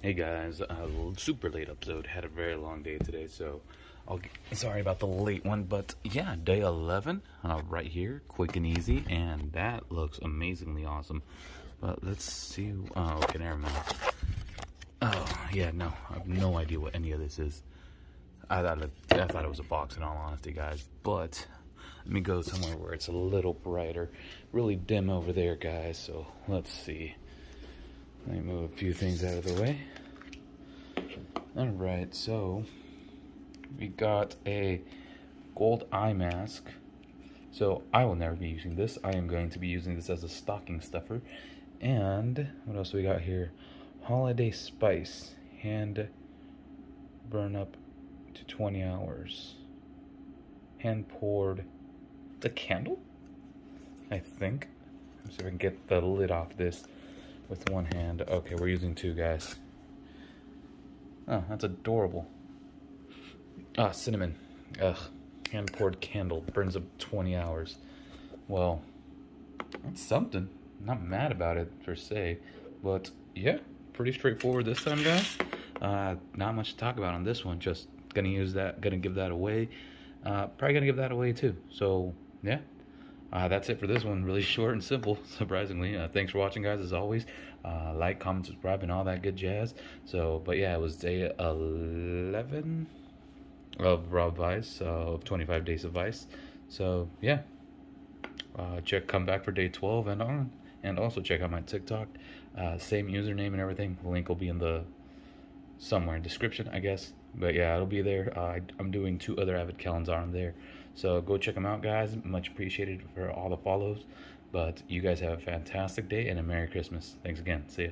Hey guys, a super late episode. Had a very long day today, so I'll get, sorry about the late one. But yeah, day 11, uh, right here, quick and easy, and that looks amazingly awesome. But let's see. Oh, okay, never mind. Oh yeah, no, I have no idea what any of this is. I thought it, I thought it was a box, in all honesty, guys. But let me go somewhere where it's a little brighter. Really dim over there, guys. So let's see. Let me move a few things out of the way. Alright, so we got a gold eye mask. So I will never be using this. I am going to be using this as a stocking stuffer. And what else we got here? Holiday Spice. Hand burn up to 20 hours. Hand poured. The candle? I think. Let's see if I can get the lid off this with one hand. Okay, we're using two, guys. Oh, that's adorable. Ah, cinnamon. Ugh. Hand poured candle. Burns up 20 hours. Well, that's something. Not mad about it, per se. But, yeah. Pretty straightforward this time, guys. Uh, not much to talk about on this one. Just gonna use that. Gonna give that away. Uh, probably gonna give that away, too. So, yeah uh, that's it for this one. Really short and simple, surprisingly. Uh, thanks for watching, guys, as always. Uh, like, comment, subscribe, and all that good jazz. So, but yeah, it was day 11 of Rob Vice, of 25 Days of Vice. So, yeah. Uh, check, come back for day 12 and on. And also check out my TikTok. Uh, same username and everything. Link will be in the somewhere in description, I guess. But yeah, it'll be there. Uh, I, am doing two other advent calendars on there. So go check them out, guys. Much appreciated for all the follows. But you guys have a fantastic day and a Merry Christmas. Thanks again. See ya.